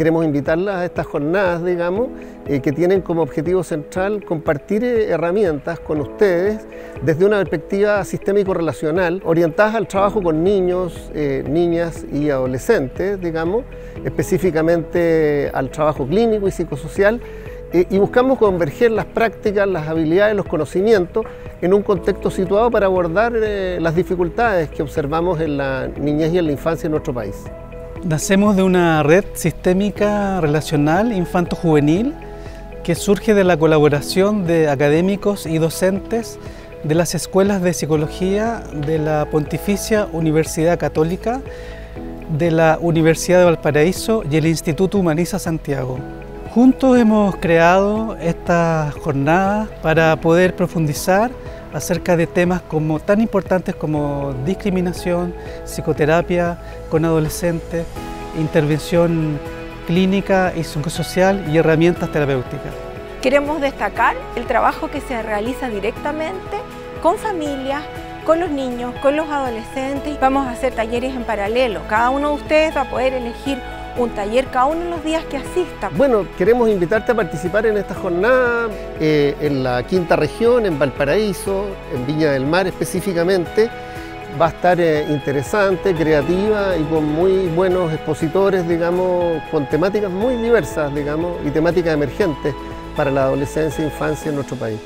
queremos invitarlas a estas jornadas, digamos, eh, que tienen como objetivo central compartir eh, herramientas con ustedes desde una perspectiva sistémico-relacional, orientadas al trabajo con niños, eh, niñas y adolescentes, digamos, específicamente al trabajo clínico y psicosocial, y buscamos converger las prácticas, las habilidades, los conocimientos en un contexto situado para abordar las dificultades que observamos en la niñez y en la infancia en nuestro país. Nacemos de una red sistémica relacional infanto-juvenil que surge de la colaboración de académicos y docentes de las escuelas de psicología de la Pontificia Universidad Católica, de la Universidad de Valparaíso y el Instituto Humaniza Santiago. Juntos hemos creado estas jornadas para poder profundizar acerca de temas como, tan importantes como discriminación, psicoterapia con adolescentes, intervención clínica y psicosocial y herramientas terapéuticas. Queremos destacar el trabajo que se realiza directamente con familias, con los niños, con los adolescentes. Vamos a hacer talleres en paralelo. Cada uno de ustedes va a poder elegir un taller cada uno de los días que asista. Bueno, queremos invitarte a participar en esta jornada eh, en la quinta región, en Valparaíso, en Viña del Mar específicamente. Va a estar eh, interesante, creativa y con muy buenos expositores, digamos, con temáticas muy diversas, digamos, y temáticas emergentes para la adolescencia e infancia en nuestro país.